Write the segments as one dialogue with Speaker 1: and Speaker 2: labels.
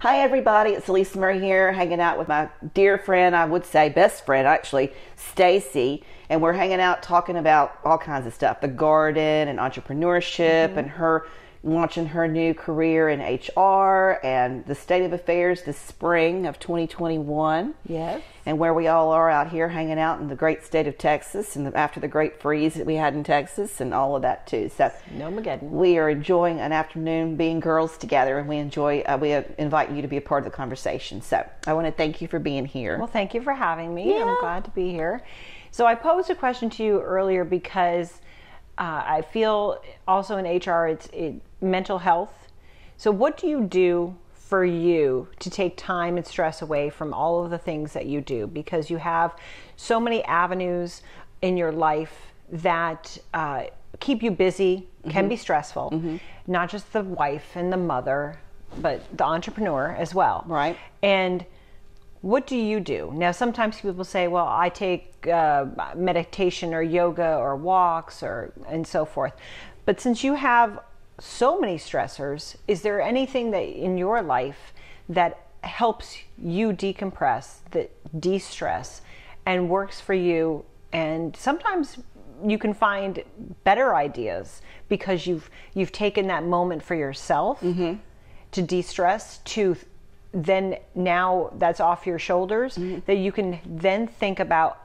Speaker 1: Hi, everybody. It's Alisa Murray here, hanging out with my dear friend, I would say best friend, actually, Stacy. And we're hanging out talking about all kinds of stuff the garden and entrepreneurship mm-hmm. and her launching her new career in HR and the state of affairs this spring of 2021.
Speaker 2: Yes.
Speaker 1: And where we all are out here hanging out in the great state of Texas and the, after the great freeze that we had in Texas and all of that too. So
Speaker 2: no.
Speaker 1: We are enjoying an afternoon being girls together and we enjoy, uh, we invite you to be a part of the conversation. So I want to thank you for being here.
Speaker 2: Well, thank you for having me. Yeah. I'm glad to be here. So I posed a question to you earlier because uh, I feel also in HR, it's it, mental health. So, what do you do for you to take time and stress away from all of the things that you do? Because you have so many avenues in your life that uh, keep you busy, mm-hmm. can be stressful. Mm-hmm. Not just the wife and the mother, but the entrepreneur as well.
Speaker 1: Right.
Speaker 2: And what do you do? Now, sometimes people say, well, I take uh, meditation or yoga or walks or and so forth. But since you have so many stressors, is there anything that in your life that helps you decompress, that de stress, and works for you? And sometimes you can find better ideas because you've you've taken that moment for yourself mm-hmm. to de-stress to then now that's off your shoulders mm-hmm. that you can then think about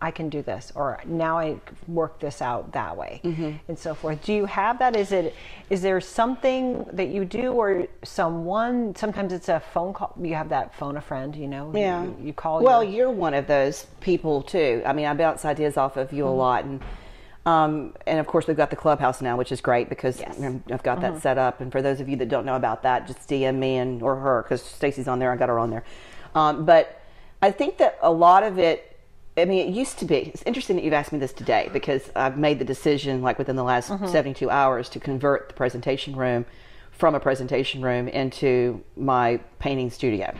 Speaker 2: I can do this or now I work this out that way mm-hmm. and so forth. Do you have that? Is it is there something that you do or someone sometimes it's a phone call you have that phone a friend, you know?
Speaker 1: Yeah.
Speaker 2: You, you call
Speaker 1: Well, your... you're one of those people too. I mean, I bounce ideas off of you mm-hmm. a lot and um, and of course, we've got the clubhouse now, which is great because yes. I've got that mm-hmm. set up. And for those of you that don't know about that, just DM me and or her because Stacy's on there. I got her on there. Um, but I think that a lot of it. I mean, it used to be. It's interesting that you've asked me this today because I've made the decision, like within the last mm-hmm. 72 hours, to convert the presentation room from a presentation room into my painting studio.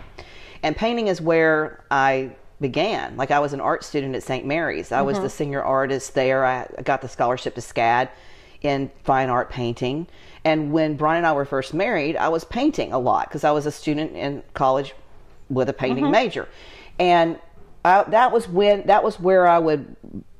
Speaker 1: And painting is where I began. Like I was an art student at St. Mary's. I mm-hmm. was the senior artist there. I got the scholarship to SCAD in fine art painting. And when Brian and I were first married, I was painting a lot because I was a student in college with a painting mm-hmm. major. And I, that was when that was where I would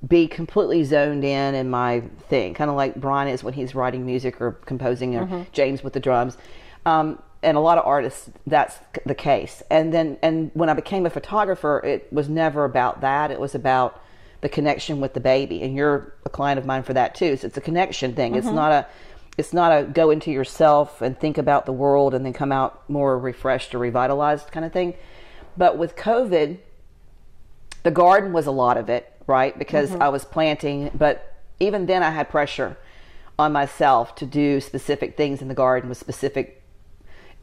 Speaker 1: be completely zoned in in my thing, kind of like Brian is when he's writing music or composing, or mm-hmm. James with the drums. Um, and a lot of artists that's the case. And then and when i became a photographer it was never about that. It was about the connection with the baby. And you're a client of mine for that too. So it's a connection thing. Mm-hmm. it's not a it's not a go into yourself and think about the world and then come out more refreshed or revitalized kind of thing. But with covid the garden was a lot of it right? Because mm-hmm. i was planting. But even then i had pressure on myself to do specific things in the garden with specific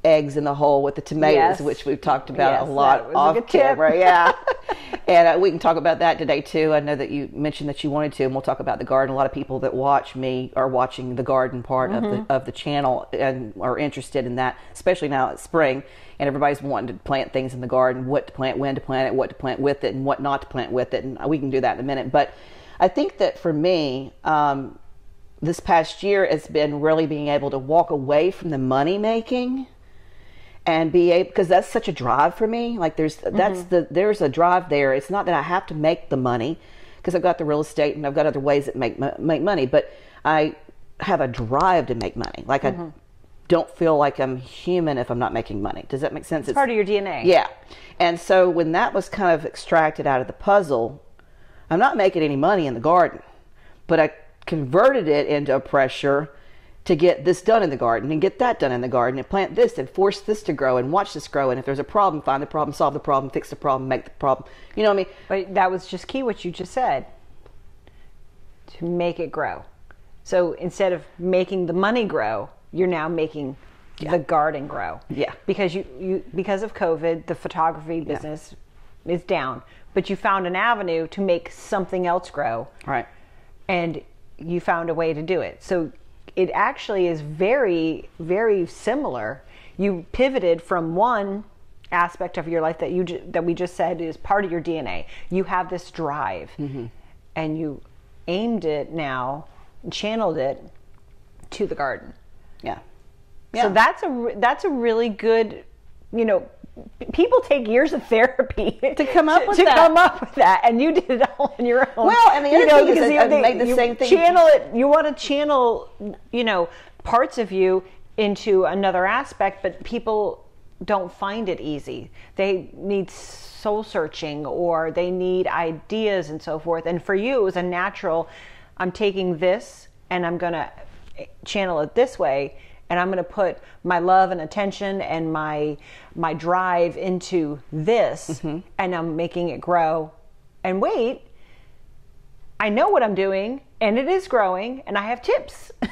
Speaker 1: eggs in the hole with the tomatoes, yes. which we've talked about yes, a lot off camera. Yeah. and uh, we can talk about that today too. I know that you mentioned that you wanted to, and we'll talk about the garden. A lot of people that watch me are watching the garden part mm-hmm. of the mm-hmm. of the channel and are interested in that, especially now it's spring and everybody's wanting to plant things in the garden, what to plant, when to plant it, what to plant with it, and what not to plant with it. And we can do that in a minute. But I think that for me, um, this past year has been really being able to walk away from the money making and be able because that's such a drive for me. Like there's mm-hmm. that's the there's a drive there. It's not that i have to make the money because i've got the real estate and i've got other ways that make make money but i have a drive to make money. Like mm-hmm. i don't feel like i'm human if i'm not making money. Does that make sense?
Speaker 2: It's, it's part of your dna
Speaker 1: yeah. And so when that was kind of extracted out of the puzzle i'm not making any money in the garden but i converted it into a pressure to get this done in the garden and get that done in the garden and plant this and force this to grow and watch this grow. And if there's a problem, find the problem, solve the problem, fix the problem, make the problem. You know what I mean?
Speaker 2: But that was just key what you just said to make it grow. So instead of making the money grow, you're now making yeah. the garden grow.
Speaker 1: Yeah.
Speaker 2: Because you, you because of COVID, the photography business yeah. is down. But you found an avenue to make something else grow.
Speaker 1: Right.
Speaker 2: And you found a way to do it. So it actually is very, very similar. You pivoted from one aspect of your life that you that we just said is part of your DNA. You have this drive, mm-hmm. and you aimed it now, channeled it to the garden.
Speaker 1: Yeah.
Speaker 2: yeah. So that's a that's a really good you know, people take years of therapy
Speaker 1: To come up with
Speaker 2: to
Speaker 1: that.
Speaker 2: come up with that, and you did it all on your own.
Speaker 1: Well, and the
Speaker 2: You
Speaker 1: other
Speaker 2: know,
Speaker 1: thing is
Speaker 2: you-
Speaker 1: I've
Speaker 2: they-
Speaker 1: made the
Speaker 2: you
Speaker 1: same thing-
Speaker 2: Channel it. You want to channel, you know, parts of you into another aspect, but people don't find it easy. They need soul searching, or they need ideas and so forth. And for you, it was a natural. I'm taking this, and I'm going to channel it this way and I'm going to put my love and attention and my my drive into this
Speaker 1: Mm-hmm.
Speaker 2: and I'm making it grow. And wait, I know what I'm doing and it is growing and I have tips.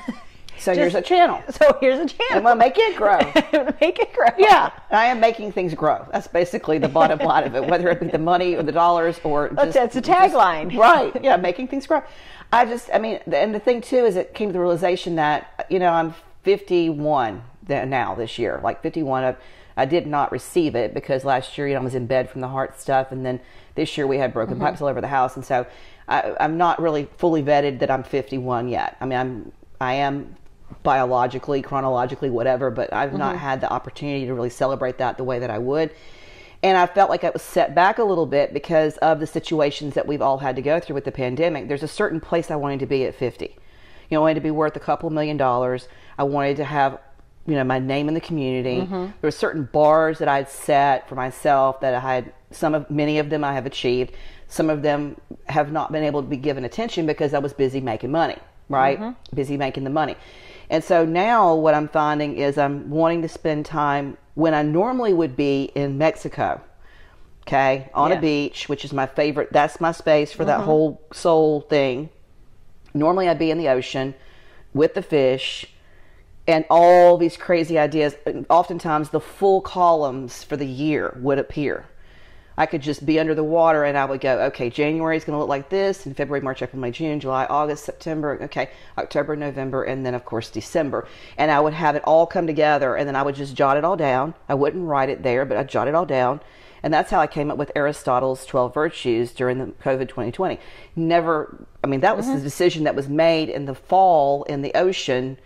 Speaker 1: So here's a channel.
Speaker 2: So here's a channel.
Speaker 1: I'm gonna make it grow.
Speaker 2: Make it grow.
Speaker 1: Yeah, I am making things grow. That's basically the bottom line of it, whether it be the money or the dollars or
Speaker 2: That's-
Speaker 1: just,
Speaker 2: that's a tagline.
Speaker 1: right? Yeah, making things grow. I just, I mean, and the thing too is, it came to the realization that you know I'm 51 now this year, like 51. I, I did not receive it because last year, you know, I was in bed from the heart stuff, and then this year we had broken
Speaker 2: Mm-hmm.
Speaker 1: pipes all over the house, and so I, I'm not really fully vetted that I'm 51 yet. I mean, I'm, I am biologically, chronologically, whatever, but I've not
Speaker 2: Mm-hmm.
Speaker 1: had the opportunity to really celebrate that the way that I would. And I felt like I was set back a little bit because of the situations that we've all had to go through with the pandemic. There's a certain place I wanted to be at 50. You know, I wanted to be worth a couple million dollars. I wanted to have, you know, my name in the community. Mm-hmm. There were certain bars that I'd set for myself that I had, some of, many of them I have achieved. Some of them have not been able to be given attention because I was busy making money, right? Mm-hmm. Busy making the money. And so now what I'm finding is I'm wanting to spend time when I normally would be in Mexico, okay, on
Speaker 2: Yeah.
Speaker 1: a beach, which is my favorite. That's my space for that mm-hmm. whole soul thing. Normally I'd be in the ocean with the fish and all these crazy ideas. Oftentimes the full columns for the year would appear. I could just be under the water and I would go, okay, January is going to look like this, and February, March, April, May, June, July, August, September, okay, October, November, and then of course December. And I would have it all come together and then I would just jot it all down. I wouldn't write it there, but I'd jot it all down. And that's how I came up with Aristotle's 12 virtues during the COVID 2020. Never, I mean, that was mm-hmm. the decision that was made in the fall in the ocean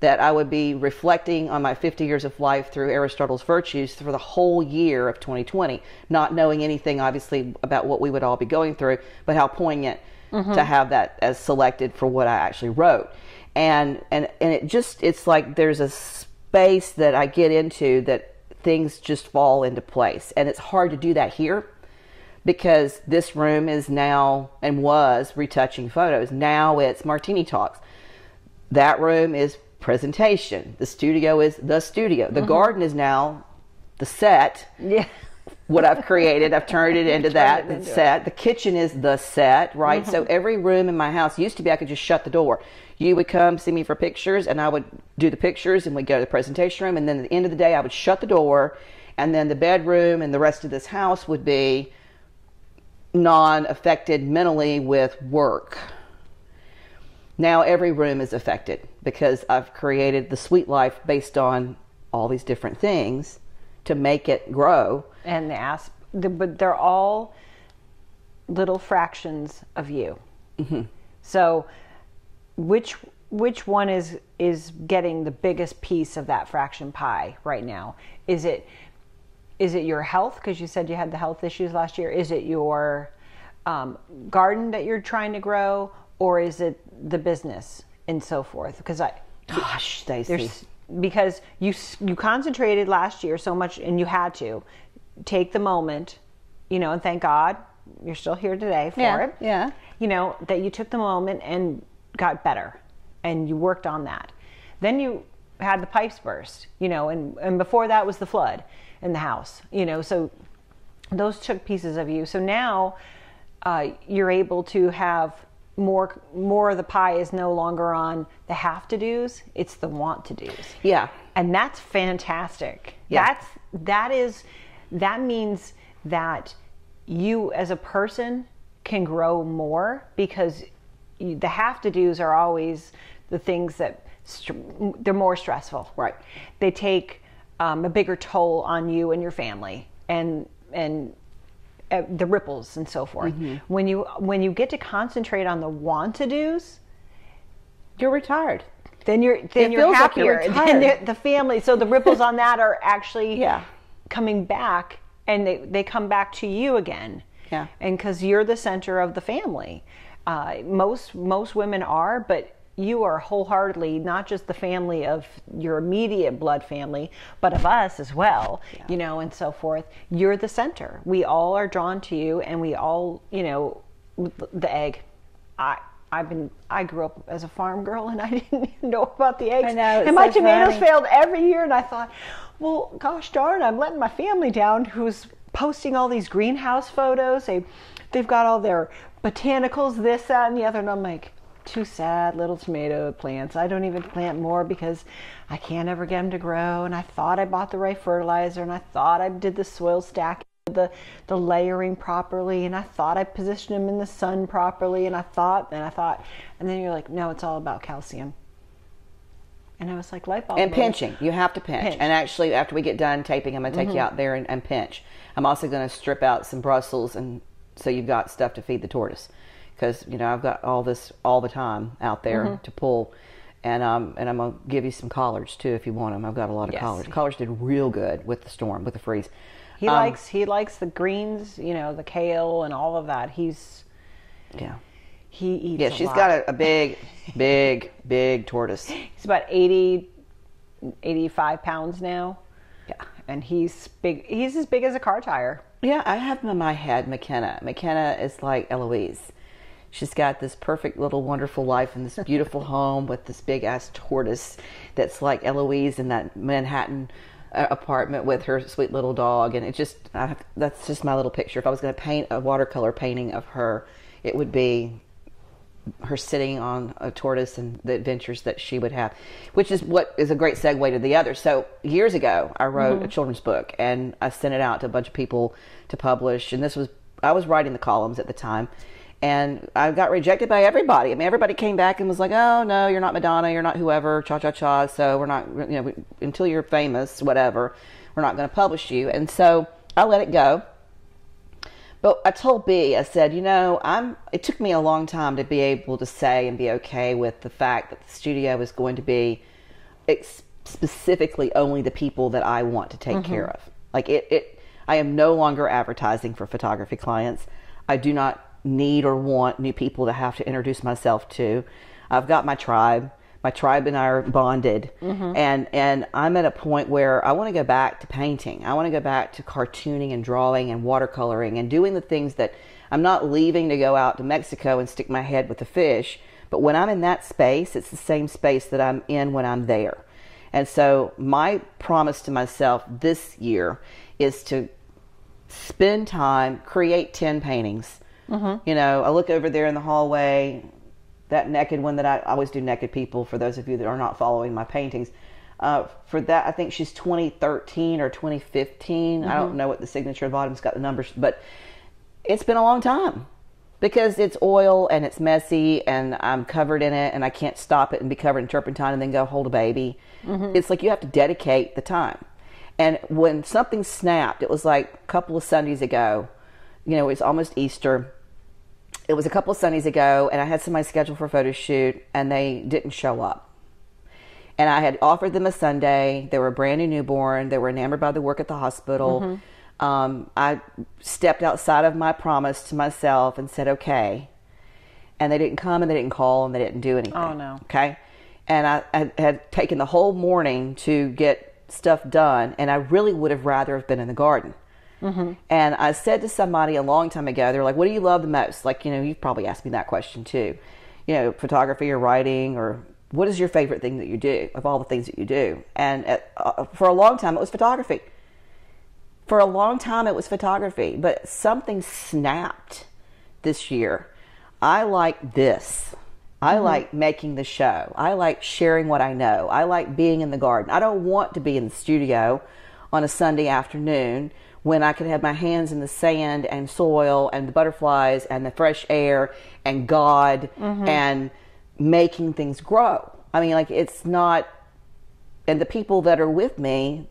Speaker 1: that I would be reflecting on my 50 years of life through Aristotle's virtues for the whole year of 2020, not knowing anything obviously about what we would all be going through, but how poignant mm-hmm. to have that as selected for what I actually wrote. And and and it just it's like there's a space that I get into that things just fall into place. And it's hard to do that here because this room is now and was retouching photos. Now it's Martini Talks. That room is presentation. The studio is the studio. The mm-hmm. garden is now the set.
Speaker 2: Yeah.
Speaker 1: What I've created, I've turned it into that
Speaker 2: it into
Speaker 1: set. The kitchen is the set, right? So mm-hmm. every room in my house used to be I could just shut the door. You would come see me for pictures, and I would do the pictures, and we'd go to the presentation room. And then at the end of the day, I would shut the door, and then the bedroom and the rest of this house would be non affected mentally with work. Now every room is affected because I've created the sweet life based on all these different things to make it grow.
Speaker 2: and the asp the, but they're all little fractions of you. So which which one is is getting the biggest piece of that fraction pie right now? Is it is it your health? Because you said you had the health issues last year. Is it your um, garden that you're trying to grow or is it the business and so forth because i
Speaker 1: Gosh,
Speaker 2: Stacy. because you you concentrated last year so much and you had to take the moment you know and thank god you're still here today for
Speaker 1: Yeah,
Speaker 2: it
Speaker 1: yeah.
Speaker 2: you know that you took the moment and got better and you worked on that then you had the pipes burst you know and and before that was the flood in the house you know so those took pieces of you so now uh, you're able to have more more of the pie is no longer on the have to do's it's the want to do's
Speaker 1: Yeah.
Speaker 2: and that's fantastic
Speaker 1: Yeah.
Speaker 2: that's that is that means that you as a person can grow more because you, the have to do's are always the things that str- they're more stressful
Speaker 1: Right.
Speaker 2: they take um, a bigger toll on you and your family and and uh, the ripples and so forth
Speaker 1: Mm-hmm.
Speaker 2: when you when you get to concentrate on the want to do's
Speaker 1: You're retired.
Speaker 2: then you're then
Speaker 1: It
Speaker 2: you're
Speaker 1: feels like you're
Speaker 2: happier. then the, the family, so the ripples on that are actually
Speaker 1: Yeah.
Speaker 2: coming back and they, they come back to you again.
Speaker 1: Yeah.
Speaker 2: And because you're the center of the family. Uh, most most women are, but you are wholeheartedly not just the family of your immediate blood family, but of us as well, yeah. you know, and so forth. You're the center. We all are drawn to you, and we all, you know, the egg. I I've been I grew up as a farm girl, and I didn't even know about the eggs.
Speaker 1: I know,
Speaker 2: and my
Speaker 1: so
Speaker 2: tomatoes
Speaker 1: funny.
Speaker 2: failed every year, and I thought, well, gosh darn, I'm letting my family down. Who's posting all these greenhouse photos? They they've got all their botanicals, this, that, and the other, and I'm like two sad little tomato plants. I don't even plant more because I can't ever get them to grow. And I thought I bought the right fertilizer and I thought I did the soil stack, the, the layering properly. And I thought I positioned them in the sun properly. And I thought, and I thought, and then you're like, no, it's all about calcium. And I was like, light bulb.
Speaker 1: And pinching. You have to pinch.
Speaker 2: Pinch.
Speaker 1: And actually, after we get done taping, I'm going to take you mm-hmm. out there and, and pinch. I'm also going to strip out some Brussels, and so you've got stuff to feed the tortoise. Because you know I've got all this all the time out there to pull, and um and I'm gonna give you some collards too if you want them. I've got a lot of
Speaker 2: Yes.
Speaker 1: collards. Collards did real good with the storm, with the freeze.
Speaker 2: He
Speaker 1: Um,
Speaker 2: likes he likes the greens, you know, the kale and all of that. He's
Speaker 1: Yeah,
Speaker 2: he eats.
Speaker 1: yeah. She's
Speaker 2: lot.
Speaker 1: got a, a big, big, big tortoise.
Speaker 2: He's about 80, 85 pounds now,
Speaker 1: Yeah.
Speaker 2: and he's big. He's as big as a car tire.
Speaker 1: Yeah, I have in my head McKenna. McKenna is like Eloise. She's got this perfect little wonderful life in this beautiful home with this big ass tortoise that's like Eloise in that Manhattan uh, apartment with her sweet little dog. And it just, I have, that's just my little picture. If I was going to paint a watercolor painting of her, it would be her sitting on a tortoise and the adventures that she would have, which is what is a great segue to the other. So years ago, I wrote a children's book and I sent it out to a bunch of people to publish. And this was I was writing the columns at the time, and I got rejected by everybody. I mean, everybody came back and was like, "Oh no, you're not Madonna, you're not whoever, cha cha cha." So we're not, you know, we, until you're famous, whatever, we're not going to publish you. And so I let it go. But I told B, I said, you know, I'm. It took me a long time to be able to say and be okay with the fact that the studio is going to be ex- specifically only the people that I want to take care mm-hmm. of. Like it, it. I am no longer advertising for photography clients. I do not need or want new people to have to introduce myself to. I've got my tribe. My tribe and I are bonded, mm-hmm. and and I'm at a point where I want to go back to painting. I want to go back to cartooning and drawing and watercoloring and doing the things that I'm not leaving to go out to Mexico and stick my head with the fish. But when I'm in that space, it's the same space that I'm in when I'm there. And so my promise to myself this year is to spend time, create 10 paintings. Mm-hmm. You know, I look over there in the hallway, that naked one that I, I always do naked people for those of you that are not following my paintings. Uh, for that, I think she's 2013 or 2015. I don't mm-hmm. know what the signature Autumn's got the numbers, but it's been a long time because it's oil and it's messy and I'm covered in it and I can't stop it and be covered in turpentine and then go hold a baby. Mm-hmm. It's like you have to dedicate the time. And when something snapped, it was like a couple of Sundays ago, you know, it was almost Easter. It was a couple of Sundays ago and I had somebody scheduled for a photo shoot and they didn't show up. And I had offered them a Sunday. They were a brand new newborn. They were enamored by the work at the hospital. Um, I stepped outside of my promise to myself and said, okay. And they didn't come and they didn't call and they didn't do anything.
Speaker 2: Oh, no.
Speaker 1: Okay. And I, I had taken the whole morning to get stuff done. And I really would have rather have been in the garden. Mm-hmm. And I said to somebody a long time ago, they're like, what do you love the most? Like, you know, you've probably asked me that question too. You know, photography or writing or what is your favorite thing that you do of all the things that you do? And at, uh, uh for a long time, it was photography. For a long time, it was photography, but something snapped this year. I like this. I mm-hmm. like making the show. I like sharing what I know. I like being in the garden. I don't want to be in the studio on a Sunday afternoon when I could have my hands in the sand and soil and the butterflies and the fresh air and God mm-hmm. and making things grow. I mean, like, it's not, and the people that are with me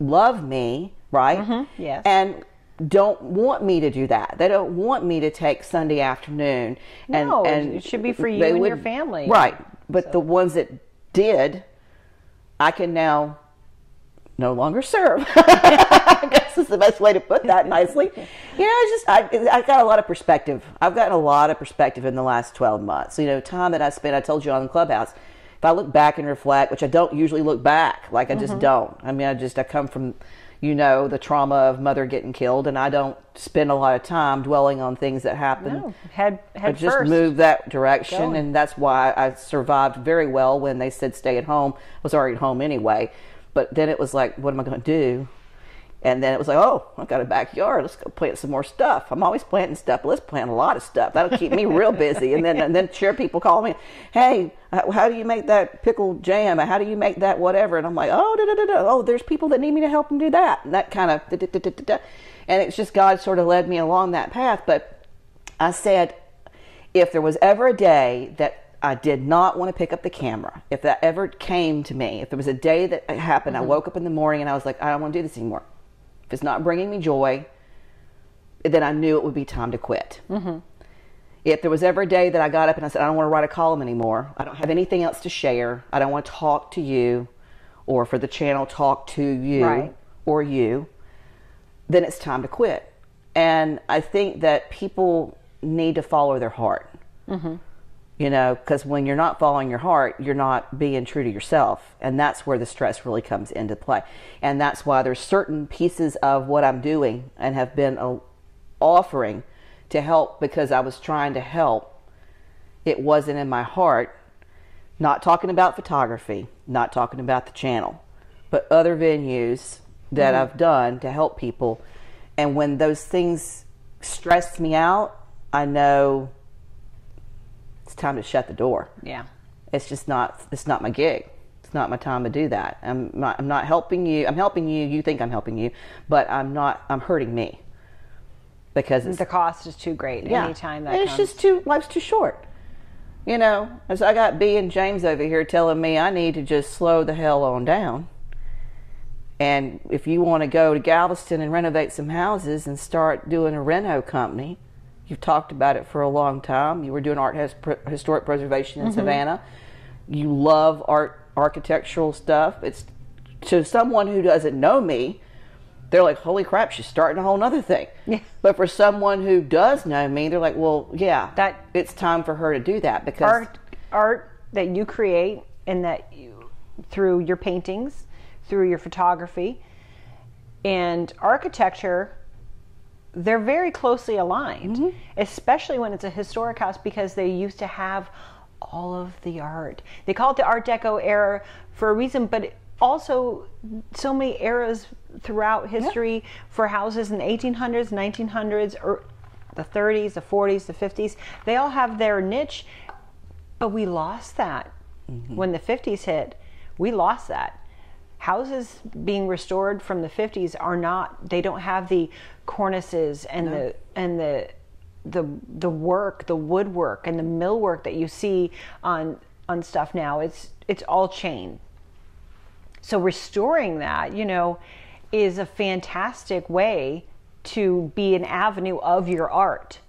Speaker 1: love me, right? Mm-hmm.
Speaker 2: yes.
Speaker 1: And don't want me to do that. They don't want me to take Sunday afternoon and
Speaker 2: No,
Speaker 1: and
Speaker 2: it should be for you and your family.
Speaker 1: Right. But the ones that did, I can now no longer serve. I guess is the best way to put that nicely. You know, it's just I, I got a lot of perspective. I've gotten a lot of perspective in the last 12 months. You know, time that I spent, I told you on the clubhouse, if I look back and reflect, which I don't usually look back, like I just mm-hmm. don't. I mean, I just, I come from, you know, the trauma of mother getting killed, and I don't spend a lot of time dwelling on things that happened.
Speaker 2: No, head head
Speaker 1: I just
Speaker 2: first.
Speaker 1: moved that direction,
Speaker 2: Going.
Speaker 1: and that's why I survived very well when they said stay at home. I was already at home anyway, but then it was like, what am I going to do? And then it was like, oh, I've got a backyard. Let's go plant some more stuff. I'm always planting stuff. Let's plant a lot of stuff. That'll keep me real busy. And then and then sure people call me, hey, how do you make that pickle jam? How do you make that whatever? And I'm like, oh, da, da, da, oh, there's people that need me to help them do that. And that kind of, da, da, da, da, da. and it's just God sort of led me along that path. But I said, if there was ever a day that I did not want to pick up the camera, if that ever came to me, if there was a day that it happened, I mm-hmm. woke up in the morning and I was like, I don't want to do this anymore. If it's not bringing me joy, then I knew it would be time to quit. Mm-hmm. If there was ever a day that I got up and I said, I don't want to write a column anymore, I don't have anything else to share, I don't want to talk to you, or for the channel, talk to you
Speaker 2: Right.
Speaker 1: or you, then it's time to quit. And I think that people need to follow their heart. Mm-hmm. You know, because when you're not following your heart, you're not being true to yourself. And that's where the stress really comes into play. And that's why there's certain pieces of what I'm doing and have been uh, offering to help because I was trying to help. It wasn't in my heart. Not talking about photography, not talking about the channel, but other venues that I've done to help people. And when those things stress me out, I know it's time to shut the door.
Speaker 2: Yeah.
Speaker 1: It's just not. It's not my gig. It's not my time to do that. I'm not. I'm not helping you. I'm helping you. You think I'm helping you, but I'm not. I'm hurting me because it's
Speaker 2: The cost is too great. Anytime that
Speaker 1: and it's
Speaker 2: comes.
Speaker 1: just too life's too short. You know, as I got B and James over here telling me I need to just slow the hell on down. And if you want to go to Galveston and renovate some houses and start doing a reno company, you've talked about it for a long time. You were doing art his, historic preservation in mm-hmm. Savannah. You love art architectural stuff. It's to someone who doesn't know me, they're like, "Holy crap, she's starting a whole nother thing."
Speaker 2: Yeah.
Speaker 1: But for someone who does know me, they're like, "Well, yeah,
Speaker 2: That-
Speaker 1: it's time for her to do that because
Speaker 2: art art that you create and that you through your paintings through your photography and architecture they're very closely aligned mm-hmm. especially when it's a historic house because they used to have all of the art. They call it the art deco era for a reason but also so many eras throughout history for houses in the 1800s 1900s or the 30s the 40s the 50s they all have their niche but we lost that mm-hmm. when the 50s hit. We lost that. Houses being restored from the 50s are not they don't have the cornices and the and the the the work, the woodwork and the millwork that you see on on stuff now. It's it's all chain. So restoring that, you know, is a fantastic way to be an avenue of your art.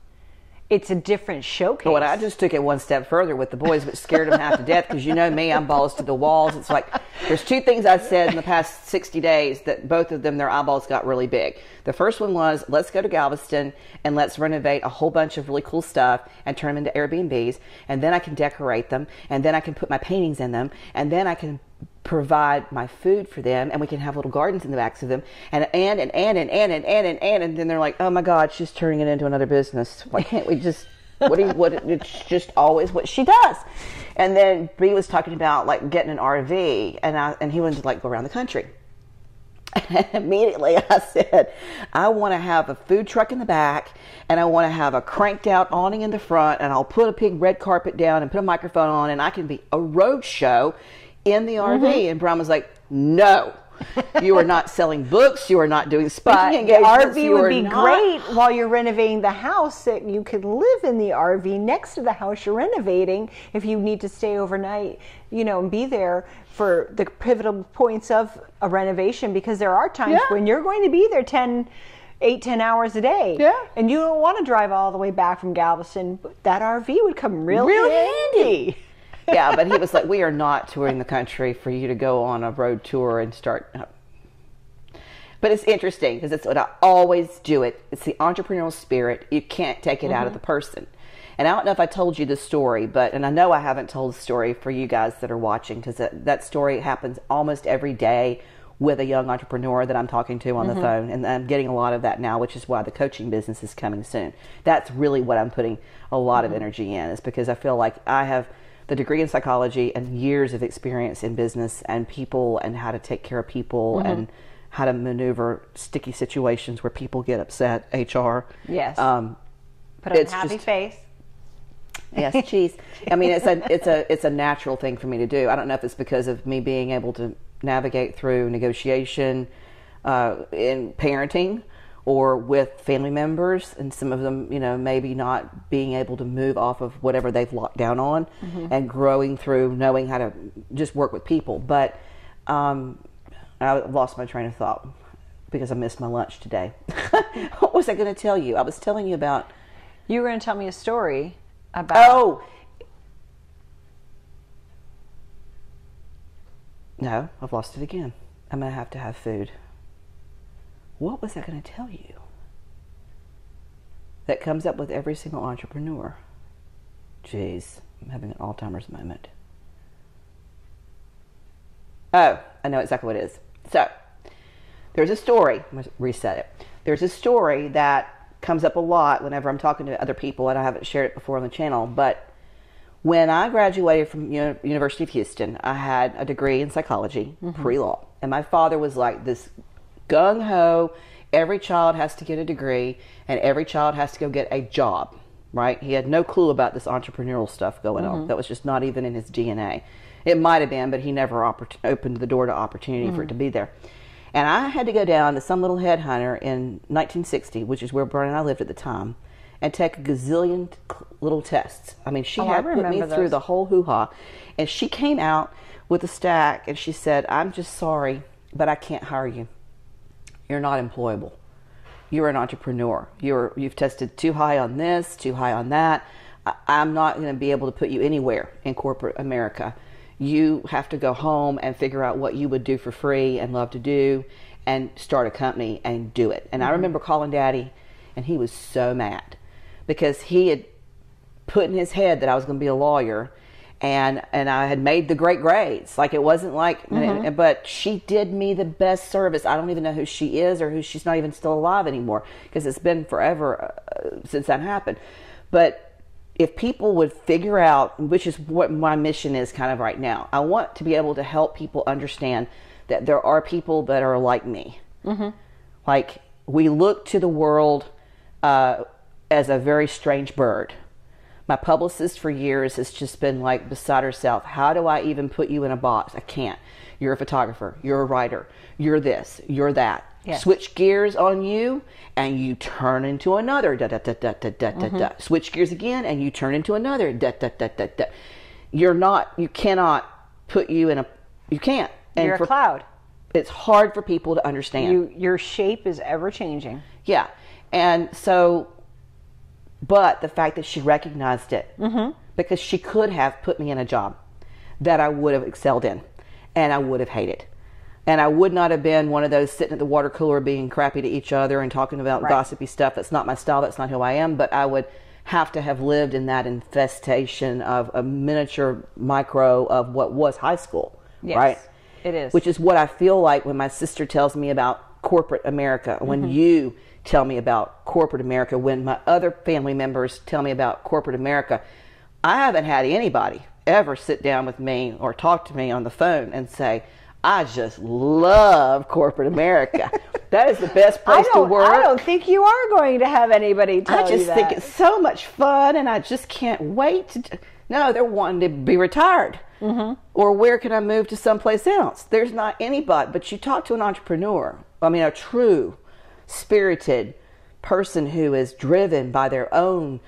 Speaker 2: It's a different showcase.
Speaker 1: But I just took it one step further with the boys, but scared them half to death because you know me, I'm balls to the walls. It's like there's two things I said in the past 60 days that both of them, their eyeballs got really big. The first one was let's go to Galveston and let's renovate a whole bunch of really cool stuff and turn them into Airbnbs, and then I can decorate them, and then I can put my paintings in them, and then I can provide my food for them and we can have little gardens in the backs of them and and and and and and and and and and, and then they're like oh my god she's turning it into another business. Why can't we just what do you, what it's just always what she does. And then B was talking about like getting an RV and I and he wanted to like go around the country. And immediately I said, I want to have a food truck in the back and I want to have a cranked out awning in the front and I'll put a big red carpet down and put a microphone on and I can be a road show in the RV. Mm-hmm. And Brian was like, no. you are not selling books. You are not doing speaking
Speaker 2: But the. RV would be
Speaker 1: not-
Speaker 2: great while you're renovating the house that you could live in the RV next to the house you're renovating if you need to stay overnight, you know, and be there for the pivotal points of a renovation because there are times
Speaker 1: Yeah.
Speaker 2: when you're going to be there 10 eight, 10 hours a day.
Speaker 1: Yeah.
Speaker 2: And you don't want to drive all the way back from Galveston. But that RV would come real,
Speaker 1: Real
Speaker 2: handy.
Speaker 1: Yeah, but he was like, we are not touring the country for you to go on a road tour and start. But it's interesting because it's what I always do it. It's the entrepreneurial spirit. You can't take it out
Speaker 2: Mm-hmm.
Speaker 1: of the person. And I don't know if I told you the story, but, and I know I haven't told the story for you guys that are watching because that, that story happens almost every day with a young entrepreneur that I'm talking to on
Speaker 2: Mm-hmm.
Speaker 1: the phone. And I'm getting a lot of that now, which is why the coaching business is coming soon. That's really what I'm putting a lot
Speaker 2: Mm-hmm.
Speaker 1: of energy in, is because I feel like I have the degree in psychology and years of experience in business and people and how to take care of people
Speaker 2: Mm-hmm.
Speaker 1: and how to maneuver sticky situations where people get upset, HR.
Speaker 2: Yes.
Speaker 1: Um,
Speaker 2: Put on a happy
Speaker 1: just-
Speaker 2: face.
Speaker 1: yes, cheese. I mean, it's a it's a it's a natural thing for me to do. I don't know if it's because of me being able to navigate through negotiation uh, in parenting or with family members, and some of them, you know, maybe not being able to move off of whatever they've locked down on, and growing through knowing how to just work with people. But um, I lost my train of thought because I missed my lunch today. what was I going to tell you? I was telling you about.
Speaker 2: You were going to tell me a story about.
Speaker 1: Oh. No, I've lost it again. I'm going to have to have food. What was I going to tell you? That comes up with every single entrepreneur. Jeez, I'm having an Alzheimer's moment. Oh, I know exactly what it is. So, there's a story. I'm going to reset it. There's a story that comes up a lot whenever I'm talking to other people, and I haven't shared it before on the channel. But when I graduated from Uni- University of Houston, I had a degree in psychology, mm-hmm. pre-law, and my father was like this gung ho. Every child has to get a degree, and every child has to go get a job. Right? He had no clue about this entrepreneurial stuff going on. Mm-hmm. That was just not even in his DNA. It might have been, but he never oppor- opened the door to opportunity for it to mm. be there. And I had to go down to some little headhunter in 1960, which is where Brian and I lived at the time, and take a gazillion little tests. I mean, she
Speaker 2: Oh,
Speaker 1: had put me
Speaker 2: remember
Speaker 1: through the whole hoo ha. And she came out with a stack and she said, I'm just sorry, but I can't hire you. You're not employable. You're an entrepreneur. You're you've tested too high on this, too high on that. I, I'm not going to be able to put you anywhere in corporate America. You have to go home and figure out what you would do for free and love to do, and start a company and do it. And I mm-hmm. remember calling Daddy, and he was so mad because he had put in his head that I was going to be a lawyer and and I had made the great grades. Like it wasn't like but she did me the best service. I don't even know who she is or who she's not even still alive anymore because it's been forever uh, since that happened. But if people would figure out which is what my mission is kind of right now. I want to be able to help people understand that there are people that are like me. Like we look to the world uh, as a very strange bird. My publicist for years has just been like beside herself. How do I even put you in a box? I can't. You're a photographer. You're a writer. You're this. You're that.
Speaker 2: Yes.
Speaker 1: Switch gears on you, and you turn into another. Da da da da da da da da. Mm-hmm. Switch gears again, and you turn into another. Da da da da da. You're not. You cannot put you in a. You can't. And
Speaker 2: You're
Speaker 1: for-
Speaker 2: a cloud.
Speaker 1: It's hard for people to understand.
Speaker 2: You, your shape is ever changing.
Speaker 1: Yeah. And so, but the fact that she recognized it, mm-hmm. because she could have put me in a job that I would have excelled in and I would have hated. And I would not have been one of those sitting at the water cooler being crappy to each other and talking about
Speaker 2: Right.
Speaker 1: gossipy stuff. That's not my style. That's not who I am. But I would have to have lived in that infestation of a miniature micro of what was high school.
Speaker 2: Yes,
Speaker 1: right?
Speaker 2: it is.
Speaker 1: Which is what I feel like when my sister tells me about corporate America, when mm-hmm. you tell me about corporate America, when my other family members tell me about corporate America. I haven't had anybody ever sit down with me or talk to me on the phone and say, I just love corporate America. that is the best place to work.
Speaker 2: I don't think you are going to have anybody tell
Speaker 1: I just think it's so much fun, and I just can't wait to. No, they're wanting to be retired, mm-hmm. or where can I move to someplace else? There's not anybody, but you talk to an entrepreneur. I mean, a true, spirited person who is driven by their own.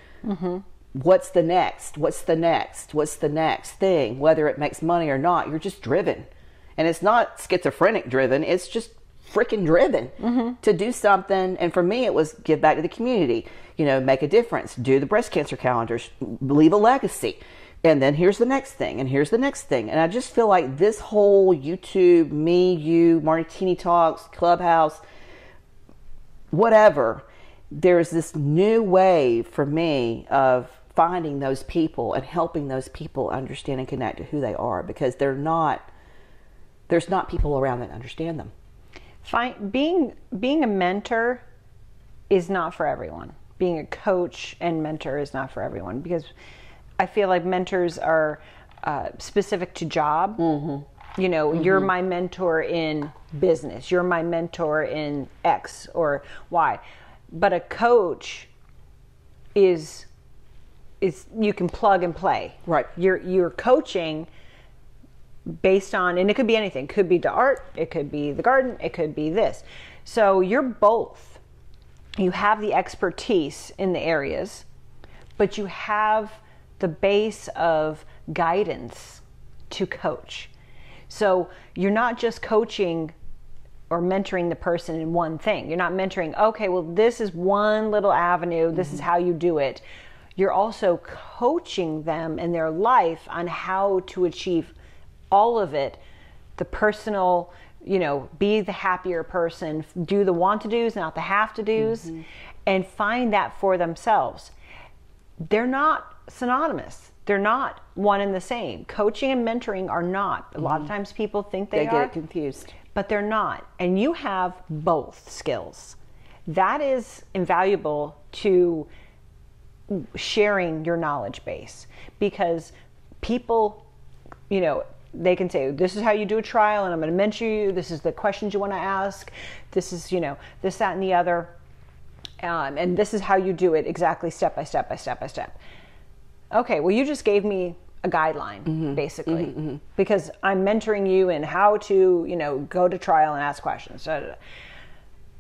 Speaker 1: What's the next? What's the next? What's the next thing? Whether it makes money or not, you're just driven, and it's not schizophrenic driven. It's just freaking driven to do something. And for me, it was give back to the community, you know, make a difference, do the breast cancer calendars, leave a legacy. And then here's the next thing, and here's the next thing. And I just feel like this whole YouTube, me, you, Martini Talks, Clubhouse, whatever. There's this new way for me of finding those people and helping those people understand and connect to who they are because they're not there's not people around that understand them.
Speaker 2: Find, being being a mentor is not for everyone. Being a coach and mentor is not for everyone because I feel like mentors are uh, specific to job. Mm-hmm. You know, mm-hmm. you're my mentor in business. You're my mentor in X or Y. But a coach is is you can plug and play.
Speaker 1: Right.
Speaker 2: You're you're coaching based on and it could be anything. It could be the art, it could be the garden, it could be this. So you're both. You have the expertise in the areas, but you have the base of guidance to coach. So you're not just coaching or mentoring the person in one thing. You're not mentoring, okay, well, this is one little avenue, this mm-hmm. is how you do it you're also coaching them in their life on how to achieve all of it the personal you know be the happier person do the want to do's not the have to do's mm-hmm. and find that for themselves they're not synonymous they're not one and the same coaching and mentoring are not a lot of mm-hmm. times people think they,
Speaker 1: they
Speaker 2: are
Speaker 1: get confused
Speaker 2: but they're not and you have both skills that is invaluable to sharing your knowledge base because people, you know, they can say, This is how you do a trial, and I'm going to mentor you. This is the questions you want to ask. This is, you know, this, that, and the other. Um, and this is how you do it exactly step by step by step by step. Okay, well, you just gave me a guideline mm-hmm. basically mm-hmm, mm-hmm. because I'm mentoring you in how to, you know, go to trial and ask questions.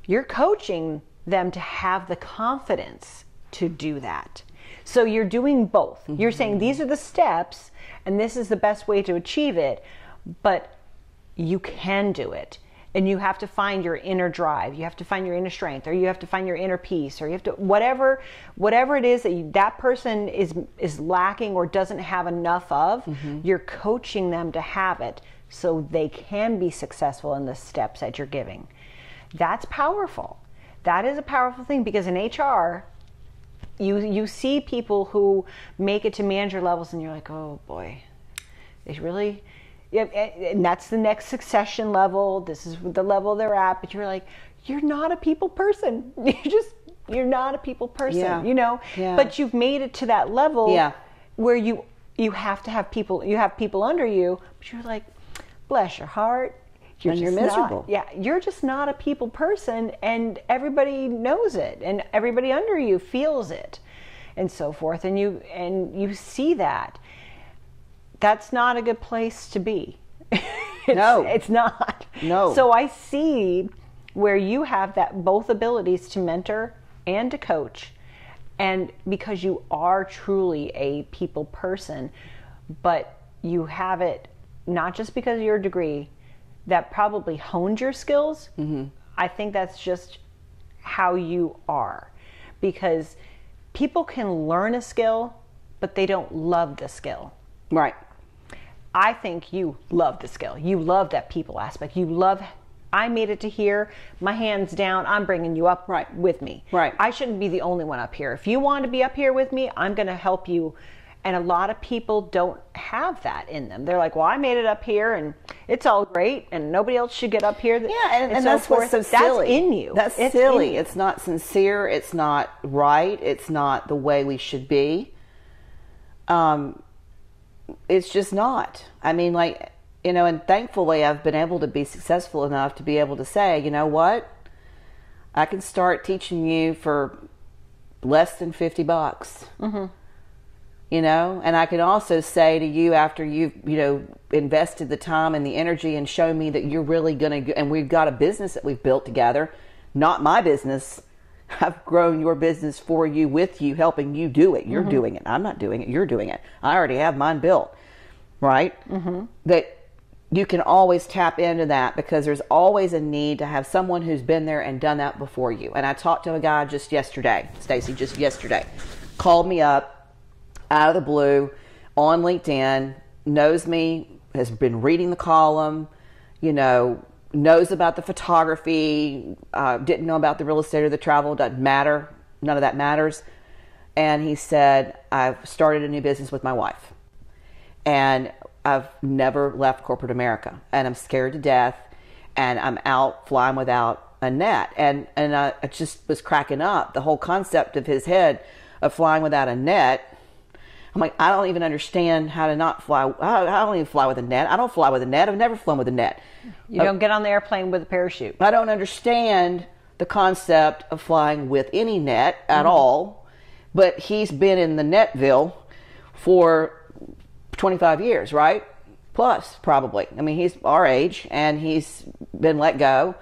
Speaker 2: You're coaching them to have the confidence to do that. So you're doing both. Mm-hmm. You're saying these are the steps and this is the best way to achieve it, but you can do it. And you have to find your inner drive. You have to find your inner strength, or you have to find your inner peace, or you have to whatever whatever it is that you, that person is is lacking or doesn't have enough of. Mm-hmm. You're coaching them to have it, so they can be successful in the steps that you're giving. That's powerful. That is a powerful thing because in HR, you you see people who make it to manager levels and you're like oh boy they really and that's the next succession level this is the level they're at but you're like you're not a people person you just you're not a people person yeah. you know yeah. but you've made it to that level
Speaker 1: yeah.
Speaker 2: where you you have to have people you have people under you but you're like bless your heart
Speaker 1: you're, you're miserable.
Speaker 2: Not, yeah, you're just not a people person, and everybody knows it, and everybody under you feels it, and so forth. And you and you see that. That's not a good place to be.
Speaker 1: it's, no,
Speaker 2: it's not.
Speaker 1: No.
Speaker 2: So I see where you have that both abilities to mentor and to coach, and because you are truly a people person, but you have it not just because of your degree that probably honed your skills. Mm-hmm. I think that's just how you are because people can learn a skill, but they don't love the skill.
Speaker 1: Right.
Speaker 2: I think you love the skill. You love that people aspect. You love I made it to here, my hands down, I'm bringing you up
Speaker 1: right.
Speaker 2: with me.
Speaker 1: Right.
Speaker 2: I shouldn't be the only one up here. If you want to be up here with me, I'm going to help you and a lot of people don't have that in them. They're like, well, I made it up here and it's all great and nobody else should get up here.
Speaker 1: Yeah, and, and, and so that's forth. what's so silly.
Speaker 2: That's in you.
Speaker 1: That's it's silly. It's not sincere. It's not right. It's not the way we should be. Um, it's just not. I mean, like, you know, and thankfully I've been able to be successful enough to be able to say, you know what? I can start teaching you for less than 50 bucks. Mm-hmm you know and i can also say to you after you've you know invested the time and the energy and show me that you're really going to and we've got a business that we've built together not my business i've grown your business for you with you helping you do it. You're mm-hmm. doing it. I'm not doing it. You're doing it. I already have mine built right? Mm-hmm. that you can always tap into that because there's always a need to have someone who's been there and done that before you. And i talked to a guy just yesterday stacy just yesterday. Called me up out of the blue on LinkedIn, knows me, has been reading the column, you know, knows about the photography, uh, didn't know about the real estate or the travel, doesn't matter. None of that matters. And he said, I've started a new business with my wife. And I've never left corporate America. And I'm scared to death. And I'm out flying without a net. And, and I, I just was cracking up. The whole concept of his head of flying without a net I'm like, I don't even understand how to not fly. I don't even fly with a net. I don't fly with a net. I've never flown with a net.
Speaker 2: You don't get on the airplane with a parachute.
Speaker 1: I don't understand the concept of flying with any net at mm-hmm. all. But he's been in the Netville for 25 years, right? Plus, probably. I mean, he's our age and he's been let go.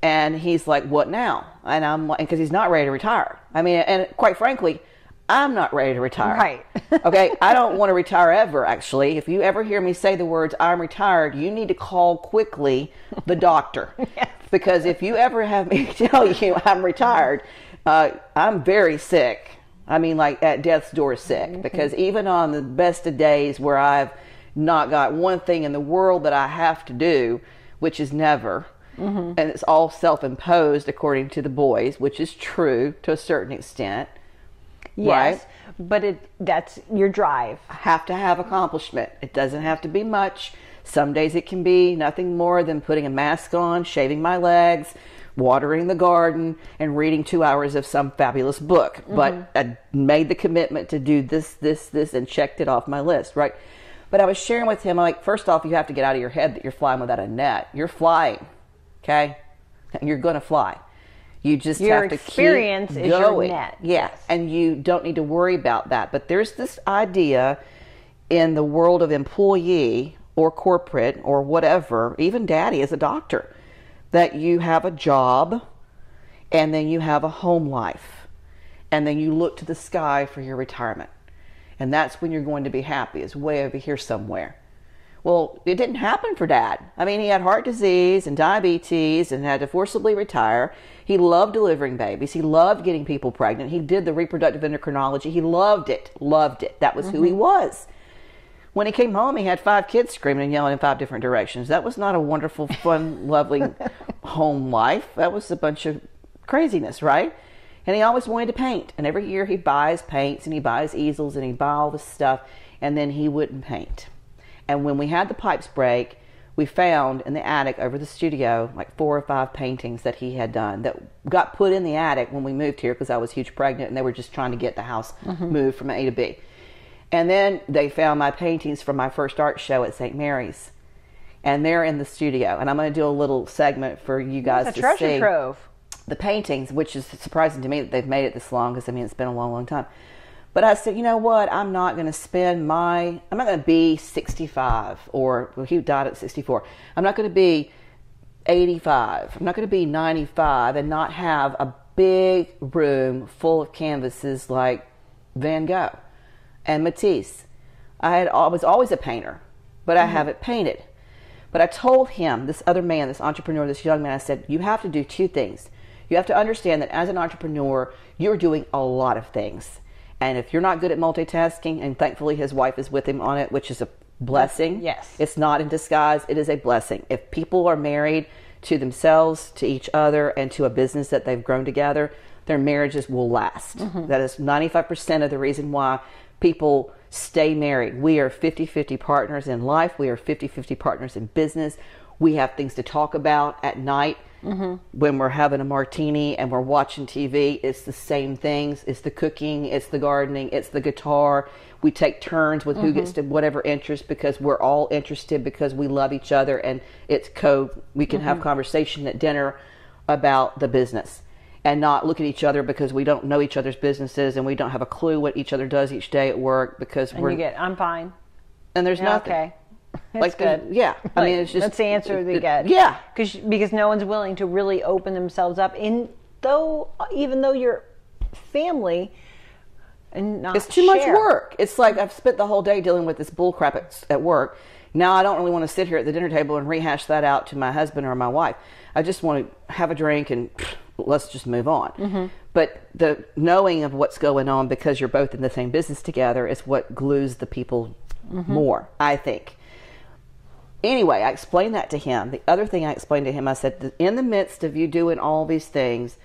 Speaker 1: And he's like, what now? And I'm like, because he's not ready to retire. I mean, and quite frankly, I'm not ready to retire.
Speaker 2: Right.
Speaker 1: okay. I don't want to retire ever, actually. If you ever hear me say the words, I'm retired, you need to call quickly the doctor. yes. Because if you ever have me tell you I'm retired, uh, I'm very sick. I mean, like at death's door sick. Mm-hmm. Because even on the best of days where I've not got one thing in the world that I have to do, which is never, mm-hmm. and it's all self imposed according to the boys, which is true to a certain extent
Speaker 2: Yes, right? but it that's your drive.
Speaker 1: I have to have accomplishment. It doesn't have to be much. Some days it can be nothing more than putting a mask on, shaving my legs, watering the garden, and reading two hours of some fabulous book. Mm-hmm. But I made the commitment to do this, this, this, and checked it off my list, right? But I was sharing with him, I'm like, first off, you have to get out of your head that you're flying without a net. You're flying, okay? You're going to fly. You just
Speaker 2: your
Speaker 1: have to
Speaker 2: experience
Speaker 1: keep
Speaker 2: is
Speaker 1: going.
Speaker 2: your net.
Speaker 1: Yeah, yes. and you don't need to worry about that. But there's this idea in the world of employee or corporate or whatever, even daddy is a doctor, that you have a job and then you have a home life and then you look to the sky for your retirement. And that's when you're going to be happy, is way over here somewhere. Well, it didn't happen for dad. I mean, he had heart disease and diabetes and had to forcibly retire. He loved delivering babies. He loved getting people pregnant. He did the reproductive endocrinology. He loved it, loved it. That was mm-hmm. who he mm-hmm. was. When he came home, he had five kids screaming and yelling in five different directions. That was not a wonderful, fun, lovely home life. That was a bunch of craziness, right? And he always wanted to paint. And every year he buys paints and he buys easels and he buys all this stuff. And then he wouldn't paint. And when we had the pipes break, we found in the attic over the studio like four or five paintings that he had done that got put in the attic when we moved here because I was huge pregnant and they were just trying to get the house mm-hmm. moved from A to B. And then they found my paintings from my first art show at St. Mary's. And they're in the studio. And I'm going to do a little segment for you guys
Speaker 2: it's a to treasure
Speaker 1: see
Speaker 2: trove.
Speaker 1: the paintings, which is surprising to me that they've made it this long because I mean it's been a long, long time. But I said, you know what? I'm not going to spend my, I'm not going to be 65 or, well, he died at 64. I'm not going to be 85. I'm not going to be 95 and not have a big room full of canvases like Van Gogh and Matisse. I had I was always a painter, but I mm-hmm. haven't painted. But I told him, this other man, this entrepreneur, this young man, I said, you have to do two things. You have to understand that as an entrepreneur, you're doing a lot of things. And if you're not good at multitasking, and thankfully his wife is with him on it, which is a blessing.
Speaker 2: Yes.
Speaker 1: It's not in disguise, it is a blessing. If people are married to themselves, to each other, and to a business that they've grown together, their marriages will last. Mm-hmm. That is 95% of the reason why people stay married. We are 50 50 partners in life, we are 50 50 partners in business. We have things to talk about at night Mm-hmm. When we're having a martini and we're watching TV, it's the same things. It's the cooking, it's the gardening, it's the guitar. We take turns with mm-hmm. who gets mm-hmm. to whatever interest because we're all interested because we love each other and it's co. We can mm-hmm. have conversation at dinner about the business and not look at each other because we don't know each other's businesses and we don't have a clue what each other does each day at work because
Speaker 2: and
Speaker 1: we're.
Speaker 2: You get, I'm fine.
Speaker 1: And there's yeah, nothing.
Speaker 2: Okay. It's
Speaker 1: like
Speaker 2: good.
Speaker 1: yeah, I
Speaker 2: like,
Speaker 1: mean, it's just
Speaker 2: that's the answer they get.
Speaker 1: Yeah,
Speaker 2: because because no one's willing to really open themselves up. In though, even though you're family, and not
Speaker 1: it's too
Speaker 2: share.
Speaker 1: much work. It's like I've spent the whole day dealing with this bull crap at, at work. Now I don't really want to sit here at the dinner table and rehash that out to my husband or my wife. I just want to have a drink and let's just move on. Mm-hmm. But the knowing of what's going on because you're both in the same business together is what glues the people mm-hmm. more, I think anyway, I explained that to him. The other thing I explained to him, I said, in the midst of you doing all these things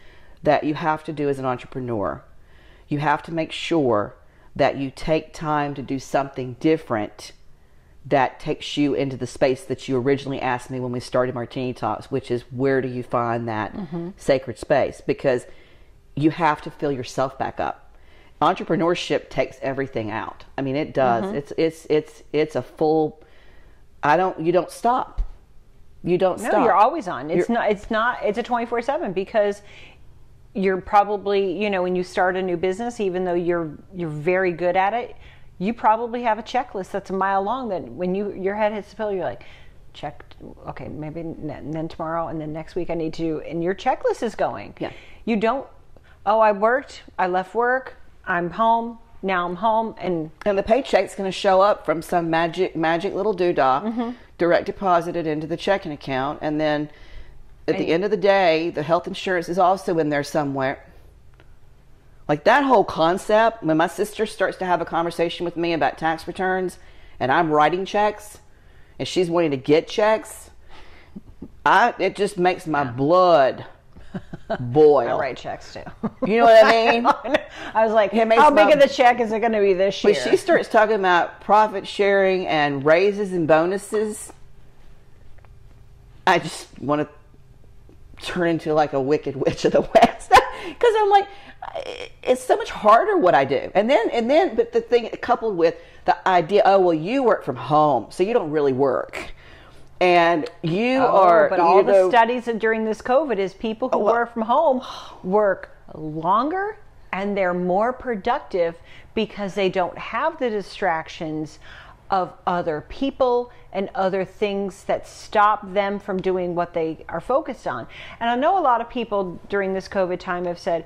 Speaker 1: that you have to do as an entrepreneur, you have to make sure that you take time to do something different that takes you into the space that you originally asked me when we started Martini Talks, which is where do you find that mm-hmm. sacred space? Because you have to fill yourself back up. Entrepreneurship takes everything out. I mean, it does. Mm-hmm. It's it's it's it's a full. I don't. You don't stop. You don't
Speaker 2: no,
Speaker 1: stop.
Speaker 2: you're always on. It's you're, not. It's not. It's a twenty four seven because you're probably you know when you start a new business, even though you're you're very good at it, you probably have a checklist that's a mile long that when you your head hits the pillow, you're like, check. Okay, maybe and then tomorrow and then next week I need to. And your checklist is going.
Speaker 1: Yeah.
Speaker 2: You don't. Oh, I worked. I left work. I'm home. Now I'm home, and
Speaker 1: and the paycheck's going to show up from some magic magic little doodah, mm-hmm. direct deposited into the checking account, and then at and, the end of the day, the health insurance is also in there somewhere. Like that whole concept, when my sister starts to have a conversation with me about tax returns and I'm writing checks and she's wanting to get checks, I it just makes my yeah. blood boil.
Speaker 2: I write checks too.
Speaker 1: You know what I mean?
Speaker 2: I was like, how big of the check is it going to be this year?
Speaker 1: When she starts talking about profit sharing and raises and bonuses, I just want to turn into like a wicked witch of the west because I'm like, it's so much harder what I do. And then, and then, but the thing coupled with the idea, oh, well, you work from home, so you don't really work. And you oh, are.
Speaker 2: But all the studies during this COVID is people who oh, well, work from home work longer and they're more productive because they don't have the distractions of other people and other things that stop them from doing what they are focused on. And I know a lot of people during this COVID time have said,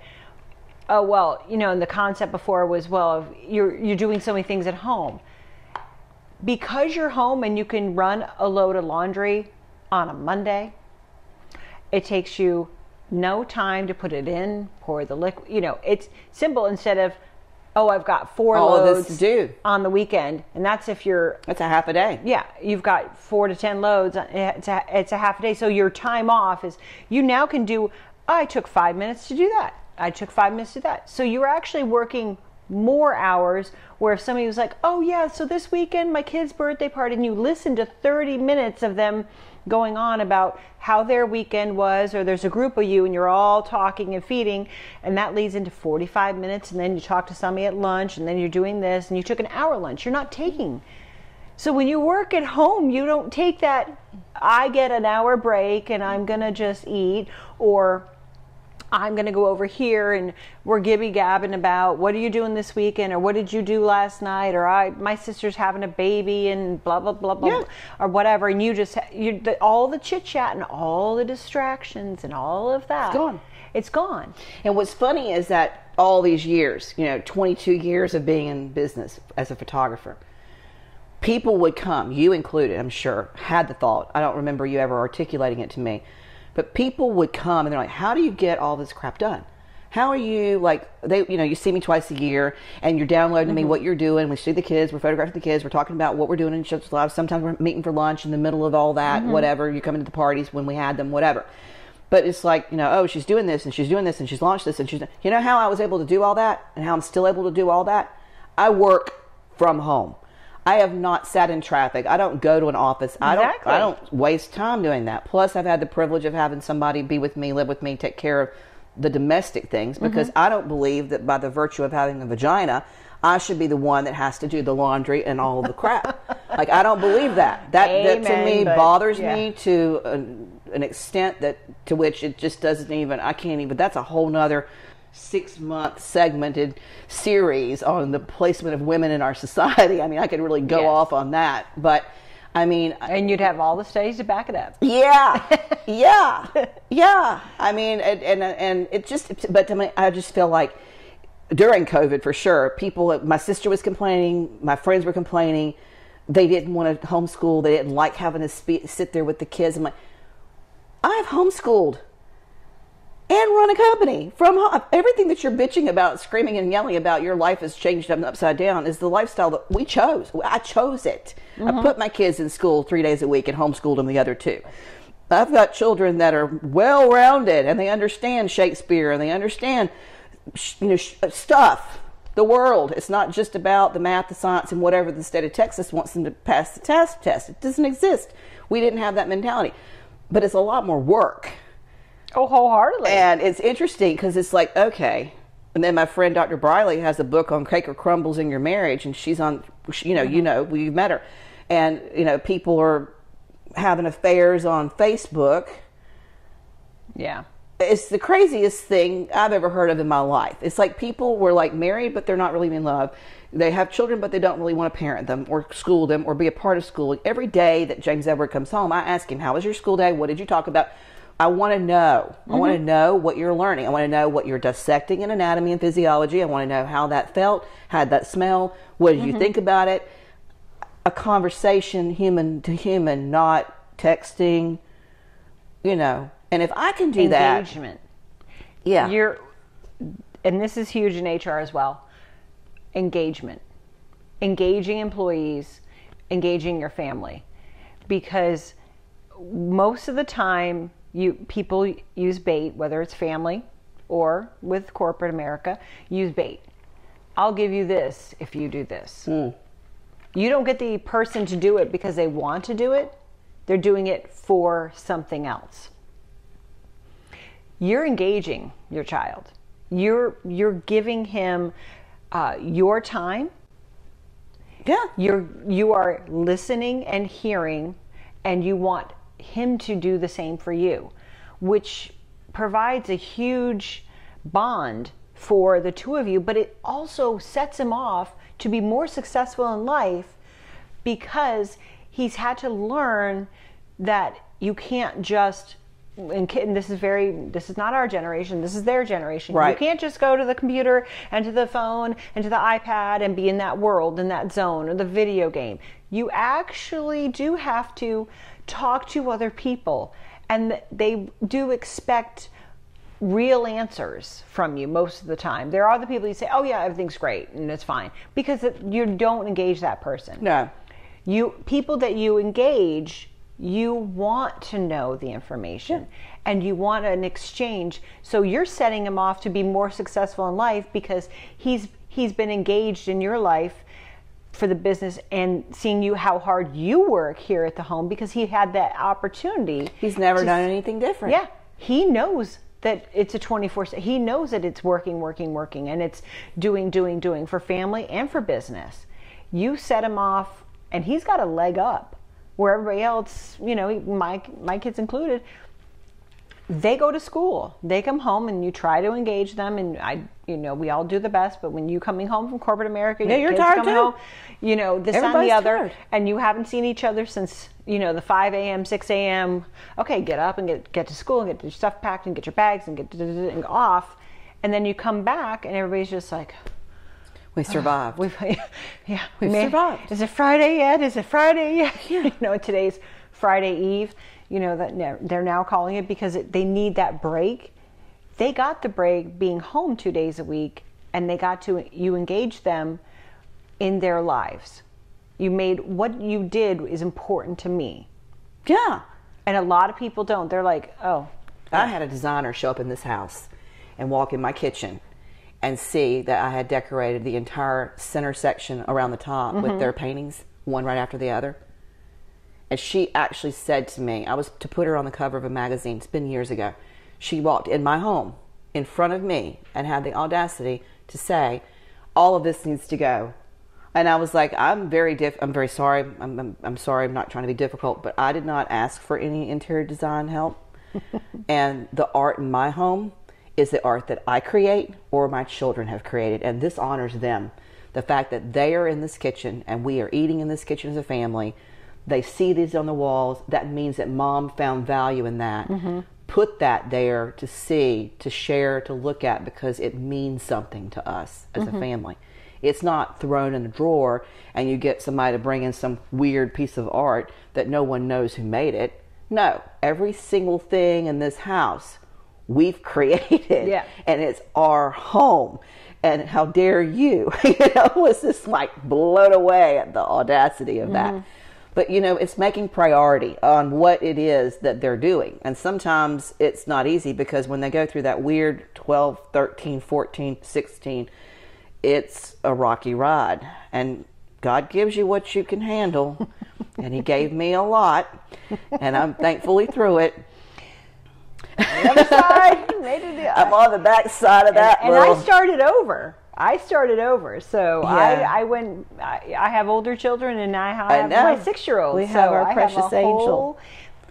Speaker 2: oh well you know and the concept before was well you're you're doing so many things at home because you're home and you can run a load of laundry on a monday it takes you no time to put it in pour the liquid you know it's simple instead of oh i've got four
Speaker 1: All
Speaker 2: loads
Speaker 1: to do.
Speaker 2: on the weekend and that's if you're
Speaker 1: that's a half a day
Speaker 2: yeah you've got four to ten loads uh, it's a, it's a half a day so your time off is you now can do i took five minutes to do that I took five minutes to do that. So you're actually working more hours where if somebody was like, oh yeah, so this weekend my kid's birthday party, and you listen to 30 minutes of them going on about how their weekend was, or there's a group of you and you're all talking and feeding, and that leads into 45 minutes, and then you talk to somebody at lunch, and then you're doing this, and you took an hour lunch. You're not taking. So when you work at home, you don't take that, I get an hour break and I'm gonna just eat, or I'm going to go over here and we're gibby gabbing about what are you doing this weekend or what did you do last night or I my sister's having a baby and blah blah blah blah,
Speaker 1: yeah.
Speaker 2: blah or whatever. And you just you the, all the chit chat and all the distractions and all of that.
Speaker 1: It's gone.
Speaker 2: It's gone.
Speaker 1: And what's funny is that all these years you know 22 years of being in business as a photographer people would come you included I'm sure had the thought. I don't remember you ever articulating it to me but people would come and they're like, "How do you get all this crap done? How are you like they? You know, you see me twice a year, and you're downloading mm-hmm. me what you're doing. We see the kids, we're photographing the kids, we're talking about what we're doing in Ships Live. Sometimes we're meeting for lunch in the middle of all that, mm-hmm. whatever. You come into the parties when we had them, whatever." But it's like, you know, oh, she's doing this and she's doing this and she's launched this and she's, you know, how I was able to do all that and how I'm still able to do all that? I work from home. I have not sat in traffic. I don't go to an office. I don't I don't waste time doing that. Plus I've had the privilege of having somebody be with me, live with me, take care of the domestic things because mm-hmm. I don't believe that by the virtue of having a vagina, I should be the one that has to do the laundry and all the crap. like I don't believe that. That,
Speaker 2: Amen,
Speaker 1: that to me
Speaker 2: but,
Speaker 1: bothers
Speaker 2: yeah.
Speaker 1: me to an, an extent that to which it just doesn't even. I can't even. That's a whole nother six month segmented series on the placement of women in our society. I mean, I could really go yes. off on that, but I mean,
Speaker 2: and you'd have all the studies to back it up.
Speaker 1: Yeah, yeah, yeah. I mean, and and, and it just, but to me, I just feel like during COVID for sure, people. My sister was complaining. My friends were complaining. They didn't want to homeschool. They didn't like having to spe- sit there with the kids. I'm like, I have homeschooled and run a company from home. Everything that you're bitching about, screaming and yelling about, your life has changed up and upside down, is the lifestyle that we chose. I chose it. I mm-hmm. put my kids in school three days a week and homeschooled them the other two. I've got children that are well rounded and they understand Shakespeare and they understand you know uh, stuff the world it's not just about the math the science and whatever the state of texas wants them to pass the test test it doesn't exist we didn't have that mentality but it's a lot more work
Speaker 2: Oh, wholeheartedly.
Speaker 1: and it's interesting because it's like okay and then my friend dr briley has a book on cake or crumbles in your marriage and she's on you know you mm-hmm. know we've met her and you know people are having affairs on facebook
Speaker 2: yeah.
Speaker 1: it's the craziest thing I've ever heard of in my life. It's like people were like married, but they're not really in love. They have children, but they don't really want to parent them or school them or be a part of school. Every day that James Edward comes home, I ask him, "How was your school day? What did you talk about?" I want to know. I want to mm-hmm. know what you're learning. I want to know what you're dissecting in anatomy and physiology. I want to know how that felt, how did that smell, what did you mm-hmm. think about it? A conversation, human to human, not texting. You know, and if I can do that,
Speaker 2: Engagement.
Speaker 1: yeah,
Speaker 2: You're, and this is huge in HR as well. Engagement, engaging employees, engaging your family, because most of the time you people use bait, whether it's family or with corporate America, use bait. I'll give you this if you do this. You don't get the person to do it because they want to do it. They're doing it for something else you're engaging your child. You're you're giving him uh, your time.
Speaker 1: yeah,
Speaker 2: You're you are listening and hearing, and you want him to do the same for you, which provides a huge bond for the two of you. But it also sets him off to be more successful in life because he's had to learn that you can't just and this is very this is not our generation this is their generation
Speaker 1: Right.
Speaker 2: you can't just go to the computer and to the phone and to the ipad and be in that world in that zone or the video game you actually do have to talk to other people and they do expect real answers from you most of the time. There are the people you say oh yeah everything's great and it's fine because it, you don't engage that person.
Speaker 1: No,
Speaker 2: you people that you engage you want to know the information and you want an exchange. So you're setting him off to be more successful in life because he's he's been engaged in your life for the business and seeing you how hard you work here at the home because he had that opportunity
Speaker 1: he's never
Speaker 2: to
Speaker 1: done anything different.
Speaker 2: yeah, he knows that it's a 24 he knows that it's working working working and it's doing doing doing for family and for business you set him off and he's got a leg up where everybody else you know my my kids included they go to school they come home and you try to engage them and i you know we all do the best but when you coming home from corporate america
Speaker 1: Yeah,
Speaker 2: your
Speaker 1: you're tired too.
Speaker 2: home you know this and the other
Speaker 1: tired.
Speaker 2: and you haven't seen each other since you know the 5 a.m 6 a.m okay get up and get get to school and get your stuff packed and get your bags and get and off and then you come back and everybody's just like
Speaker 1: we ah, survived.
Speaker 2: we've yeah
Speaker 1: We've
Speaker 2: man,
Speaker 1: survived.
Speaker 2: is it friday yet is it friday yet
Speaker 1: Yeah.
Speaker 2: you know today's friday eve you know that they're now calling it because it, they need that break. They got the break being home two days a week and they got to you engage them in their lives. You made what you did is important to me.
Speaker 1: Yeah.
Speaker 2: and a lot of people don't. They're like oh.
Speaker 1: I had a designer show up in this house and walk in my kitchen and see that I had decorated the entire center section around the top with mm-hmm. their paintings, one right after the other. And she actually said to me, I was to put her on the cover of a magazine, it's been years ago. She walked in my home in front of me and had the audacity to say, All of this needs to go. And I was like, I'm very diff. I'm very sorry. I'm, I'm, I'm sorry. I'm not trying to be difficult, but I did not ask for any interior design help. and the art in my home is the art that I create or my children have created, and this honors them. The fact that they are in this kitchen and we are eating in this kitchen as a family, they see these on the walls. That means that mom found value in that. Mm-hmm. Put that there to see, to share, to look at because it means something to us as a mm-hmm. family. It's not thrown in a drawer and you get somebody to bring in some weird piece of art that no one knows who made it. No, every single thing in this house we've created
Speaker 2: Yeah.
Speaker 1: and it's our home and how dare you you know was just like blown away at the audacity of that mm-hmm. But you know it's making priority on what it is that they're doing. And sometimes it's not easy because when they go through that weird 12 13 14 16 it's a rocky ride. And god gives you what you can handle. And he gave me a lot. And i'm thankfully through it.
Speaker 2: The other side, made it.
Speaker 1: i'm on the back side of that
Speaker 2: and
Speaker 1: little-
Speaker 2: I started over. I started over, so
Speaker 1: Yeah.
Speaker 2: I, I went. I, I have older children, and I have
Speaker 1: know.
Speaker 2: my six-year-old.
Speaker 1: We
Speaker 2: so
Speaker 1: have our
Speaker 2: I
Speaker 1: precious
Speaker 2: have
Speaker 1: angel.
Speaker 2: whole,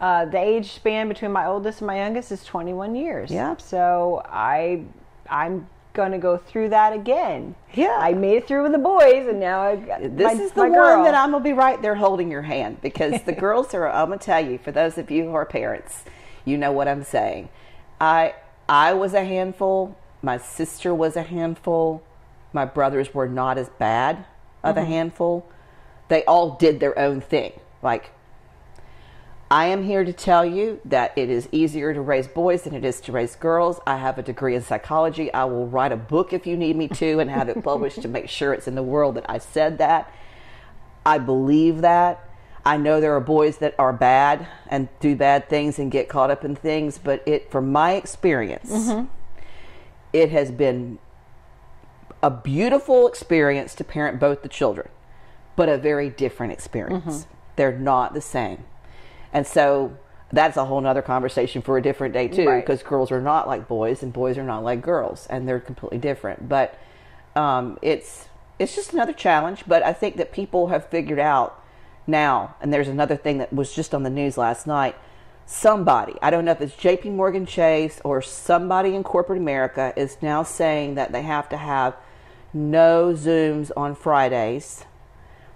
Speaker 2: Uh, the age span between my oldest and my youngest is 21 years.
Speaker 1: Yeah.
Speaker 2: So I, I'm going to go through that again.
Speaker 1: Yeah.
Speaker 2: I made it through with the boys, and now I got
Speaker 1: This
Speaker 2: my,
Speaker 1: is the one
Speaker 2: girl.
Speaker 1: that I'm gonna be right there holding your hand because the girls are. I'm gonna tell you, for those of you who are parents, you know what I'm saying. I I was a handful. My sister was a handful. My brothers were not as bad of a mm-hmm. handful. They all did their own thing. Like I am here to tell you that it is easier to raise boys than it is to raise girls. I have a degree in psychology. I will write a book if you need me to and have it published to make sure it's in the world that I said that. I believe that. I know there are boys that are bad and do bad things and get caught up in things, but it from my experience, mm-hmm. it has been a beautiful experience to parent both the children, but a very different experience. They're not the same. And so that's a whole nother conversation for a different day too,
Speaker 2: Right.
Speaker 1: because girls are not like boys and boys are not like girls, and they're completely different. But um, it's it's just another challenge. But I think that people have figured out now, and there's another thing that was just on the news last night. Somebody, I don't know if it's J.P. Morgan Chase or somebody in corporate America, is now saying that they have to have no Zooms on Fridays.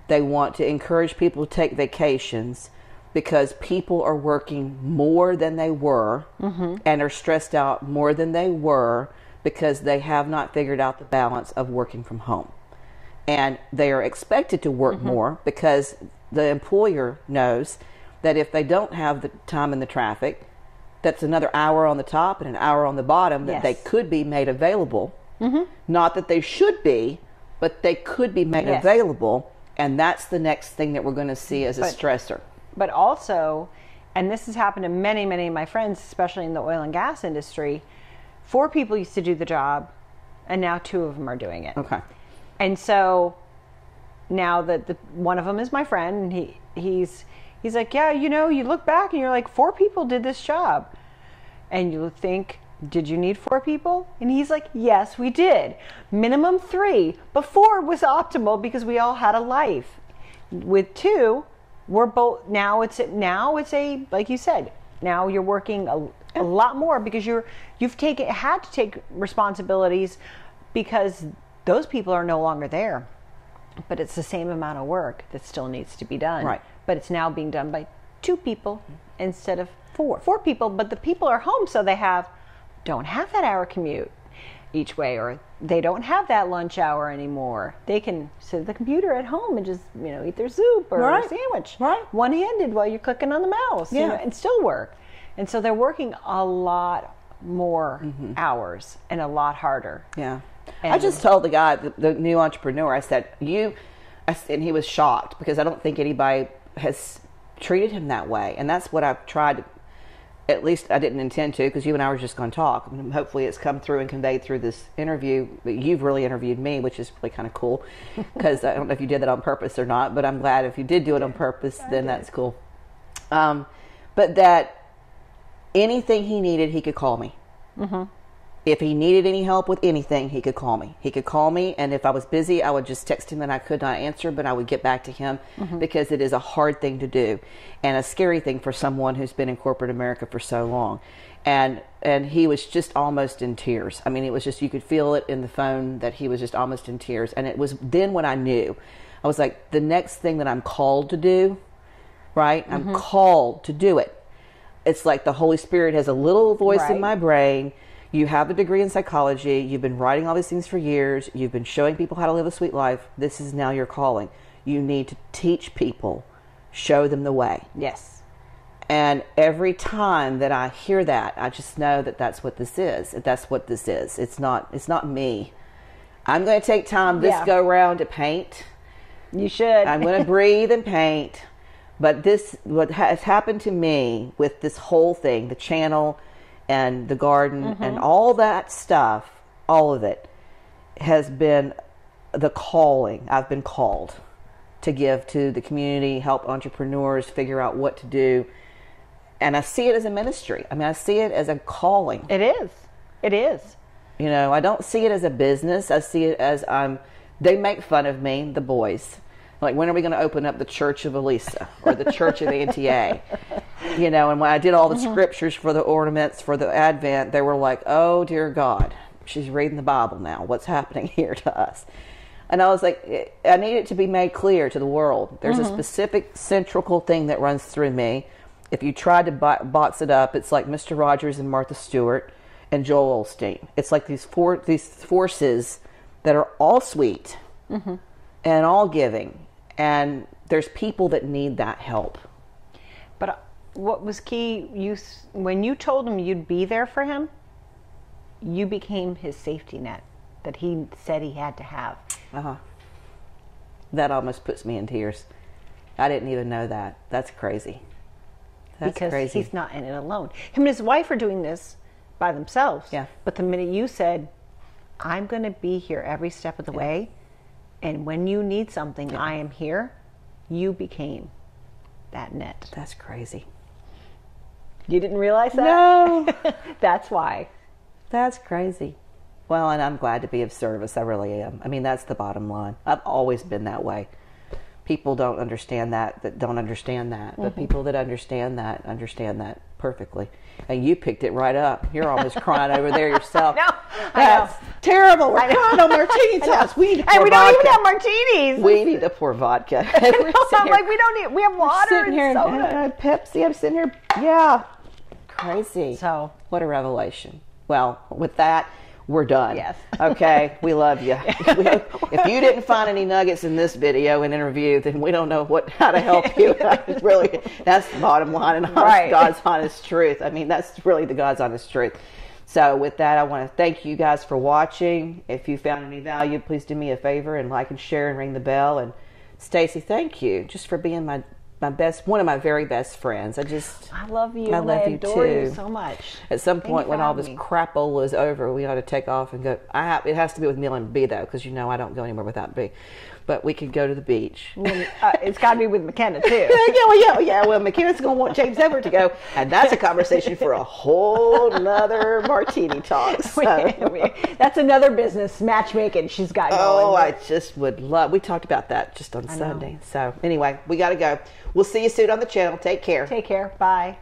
Speaker 1: They want to encourage people to take vacations because people are working more than they were mm-hmm. and are stressed out more than they were because they have not figured out the balance of working from home. And they are expected to work mm-hmm. more because the employer knows that if they don't have the time in the traffic, that's another hour on the top and an hour on the bottom that they could be made available. Mm-hmm. Not that they should be, but they could be made
Speaker 2: Yes.
Speaker 1: available. And that's the next thing that we're going to see as a
Speaker 2: But-
Speaker 1: stressor.
Speaker 2: but also, and this has happened to many, many of my friends, especially in the oil and gas industry. Four people used to do the job, and now two of them are doing it.
Speaker 1: Okay.
Speaker 2: And so now that the one of them is my friend, and he he's he's like, yeah, you know, you look back and you're like, four people did this job, and you think. Did you need four people? And he's like, Yes, we did. Minimum three. But four was optimal because we all had a life. With two, we're both now it's now it's a like you said now you're working a, a lot more because you're you've taken had to take responsibilities because those people are no longer there but it's the same amount of work that still needs to be done
Speaker 1: Right.
Speaker 2: but it's now being done by two people instead of four four people but the people are home so they have don't have that hour commute each way or they don't have that lunch hour anymore they can sit at the computer at home and just you know eat their soup or
Speaker 1: Right.
Speaker 2: a sandwich
Speaker 1: Right.
Speaker 2: one-handed while you're clicking on the mouse you
Speaker 1: Yeah.
Speaker 2: know, and still work and so they're working a lot more
Speaker 1: Mm-hmm.
Speaker 2: hours and a lot harder
Speaker 1: Yeah. I just told the guy, the, the new entrepreneur, I said, you, I and he was shocked because I don't think anybody has treated him that way. And that's what I've tried to, at least I didn't intend to because you and I were just going to talk. And hopefully it's come through and conveyed through this interview. But you've really interviewed me, which is really kind of cool because I don't know if you did that on purpose or not, but I'm glad if you did do it on purpose, then that's cool. Um, but that anything he needed, he could call me. If he needed any help with anything, he could call me. He could call me, and if I was busy, I would just text him that I could not answer, but I would get back to him mm-hmm. because it is a hard thing to do and a scary thing for someone who's been in corporate America for so long. And and he was just almost in tears. I mean, it was just you could feel it in the phone that he was just almost in tears. And it was then when I knew, I was like, the next thing that I'm called to do, right? I'm mm-hmm. called to do it it's like the Holy Spirit has a little voice in my brain. You have a degree in psychology. You've been writing all these things for years. You've been showing people how to live a sweet life. This is now your calling. You need to teach people, show them the way.
Speaker 2: yes
Speaker 1: And every time that I hear that, I just know that that's what this is. That's what this is. It's not. It's not me. I'm going to take time this
Speaker 2: Yeah.
Speaker 1: go round to paint.
Speaker 2: You should.
Speaker 1: I'm going to breathe and paint. But this, what has happened to me with this whole thing, the channel and the garden mm-hmm. and all that stuff, all of it, has been the calling. I've been called to give to the community, help entrepreneurs figure out what to do. And I see it as a ministry. I mean, I see it as a calling.
Speaker 2: it is. It is.
Speaker 1: You know, I don't see it as a business. I see it as I'm. They make fun of me, the boys. Like, when are we going to open up the Church of Alisa or the Church of Antia? You know, and when I did all the mm-hmm. scriptures for the ornaments for the Advent, they were like, "Oh dear God, she's reading the Bible now. What's happening here to us?" And I was like, I need it to be made clear to the world. There's a mm-hmm. specific central thing that runs through me. If you try to box it up, it's like Mr. Rogers and Martha Stewart and Joel Osteen. It's like these four these forces that are all sweet mm-hmm. and all giving, and there's people that need that help.
Speaker 2: But uh, what was key? You when you told him you'd be there for him, you became his safety net that he said he had to have.
Speaker 1: Uh-huh. That almost puts me in tears. I didn't even know that. That's crazy. That's
Speaker 2: because
Speaker 1: crazy.
Speaker 2: he's not in it alone. Him and his wife are doing this by themselves.
Speaker 1: Yeah.
Speaker 2: But the minute you said, "I'm going to be here every step of the way," and when you need something, I am here, you became that net.
Speaker 1: That's crazy.
Speaker 2: You didn't realize that?
Speaker 1: No.
Speaker 2: That's why.
Speaker 1: That's crazy. Well, and I'm glad to be of service. I really am. I mean, that's the bottom line. I've always been that way. People don't understand that, that don't understand that. But
Speaker 2: Mm-hmm.
Speaker 1: people that understand that, understand that perfectly. And you picked it right up. You're almost crying over there yourself.
Speaker 2: I
Speaker 1: That's terrible. We're crying on martini
Speaker 2: I
Speaker 1: We need to
Speaker 2: and we don't
Speaker 1: vodka.
Speaker 2: even have martinis.
Speaker 1: We need to pour vodka.
Speaker 2: I'm
Speaker 1: here-
Speaker 2: like, we don't need. We have water
Speaker 1: sitting
Speaker 2: and
Speaker 1: here and
Speaker 2: soda.
Speaker 1: uh, Pepsi. I'm sitting here. Yeah. Crazy.
Speaker 2: So-
Speaker 1: what a revelation. Well, with that, we're done.
Speaker 2: Yes.
Speaker 1: Okay. We love you. If you didn't find any nuggets in this video and interview, then we don't know what how to help you. really, that's the bottom line and honest,
Speaker 2: Right.
Speaker 1: God's honest truth. I mean, that's really the God's honest truth. So, with that, I want to thank you guys for watching. If you found any value, please do me a favor and like and share and ring the bell. And Stacy, thank you just for being my my best, one of my very best friends. I just
Speaker 2: I love you.
Speaker 1: I love
Speaker 2: I
Speaker 1: you
Speaker 2: adore you
Speaker 1: too.
Speaker 2: so much.
Speaker 1: at some
Speaker 2: Thank
Speaker 1: point when all this
Speaker 2: me.
Speaker 1: crapola is over, we ought to take off and go. I have, it has to be with Mill and B though, because you know I don't go anywhere without B. But we could go to the beach.
Speaker 2: Uh, it's got to be with McKenna too.
Speaker 1: yeah, well, yeah, yeah. Well, McKenna's going to want James Everett to go, and that's a conversation for a whole nother martini talk. So.
Speaker 2: That's another business matchmaking she's got going.
Speaker 1: Oh, I just would love. We talked about that just on Sunday. So anyway, we got to go. We'll see you soon on the channel. Take care.
Speaker 2: Take care. Bye.